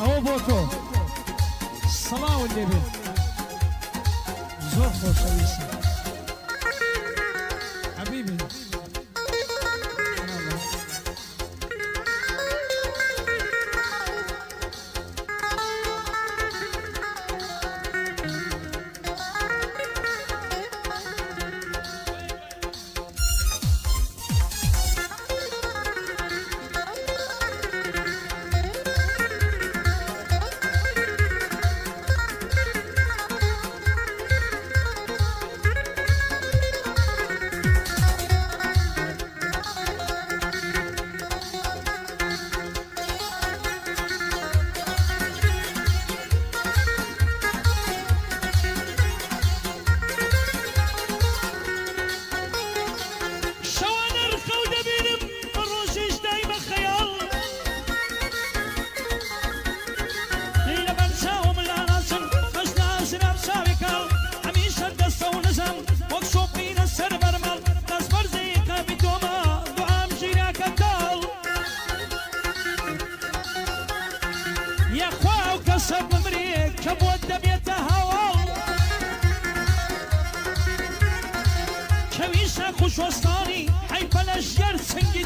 أو بوكو الصلاة والنبي زوف زوف شوستاری حی پلش یر سنگی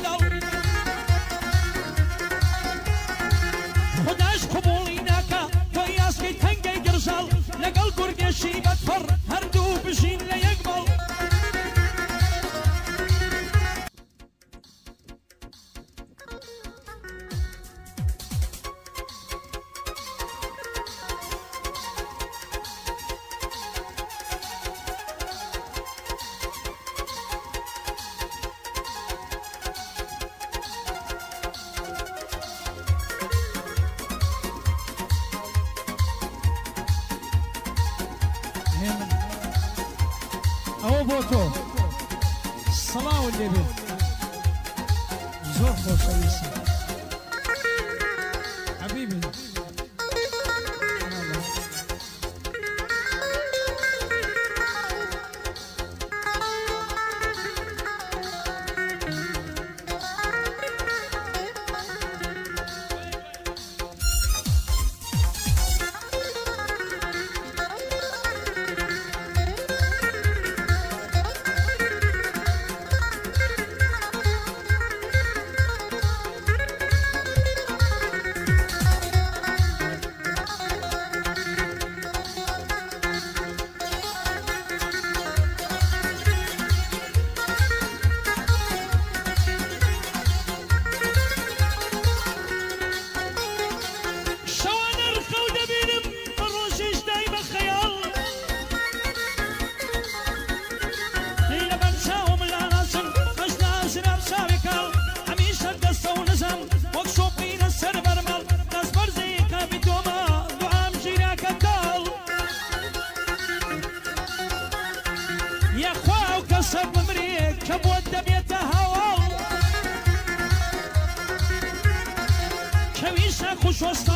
أو بوتو الصلاة والنبي زور خوش puxou os